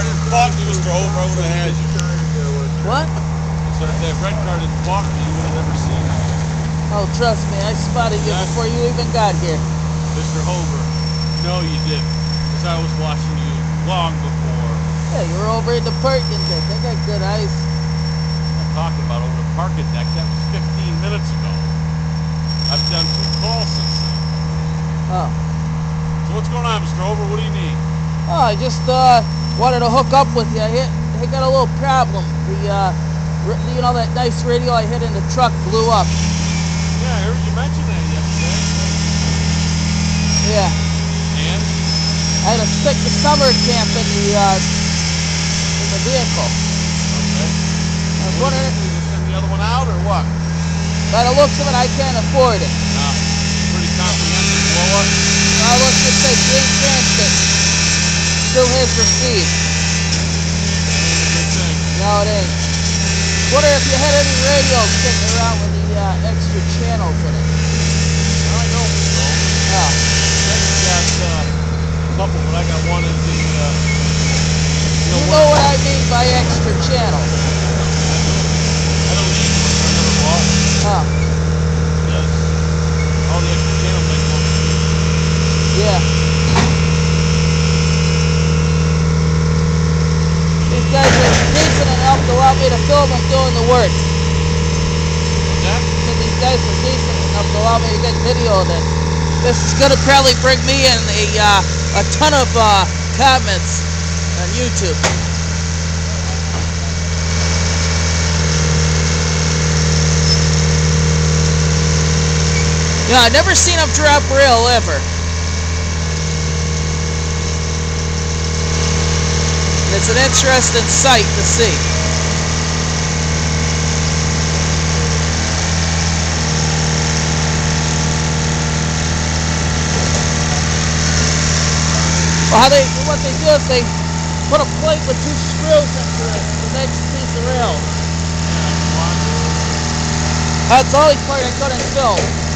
over, I would have had you. What? So if that red car didn't walk me, you would have never seen me. Oh, trust me, I spotted you before you even got here. Mr. Hover, no, you didn't. Because I was watching you long before. Yeah, you were over in the parking deck. I got good eyes. I'm talking about over the parking deck. That was 15 minutes ago. I've done two calls since then. Oh. So what's going on, Mr. Hover? What do you need? Oh, I just uh, wanted to hook up with you. I hit, I got a little problem. The uh, you know that nice radio I hit in the truck blew up. Yeah, I heard you mention that yesterday. Yeah. And? I had to stick the summer camp in the uh, in the vehicle. Okay. I was wondering, you just send the other one out or what? by the looks of it, I can't afford it. No. Pretty comprehensive blow up. Well, let's just say Green Transit still has for speed. No, it ain't. Wonder if you had any radios sitting around with the uh, extra channels in it. I know. Hover. Oh, Then you got uh, a couple, but I got one in the, uh, you you know, know what I mean by extra channels. I don't need one. I never bought one. Oh, Because all the extra channels they go yeah. These guys are decent enough to allow me to film them doing the work. So these guys are decent enough to allow me to get video of this. This is gonna probably bring me in a uh, a ton of uh, comments on YouTube. Yeah, I've never seen them drop rail ever. It's an interesting sight to see. Well, how they what they do is they put a plate with two screws into it, the next piece of rail. That's the only part I couldn't film.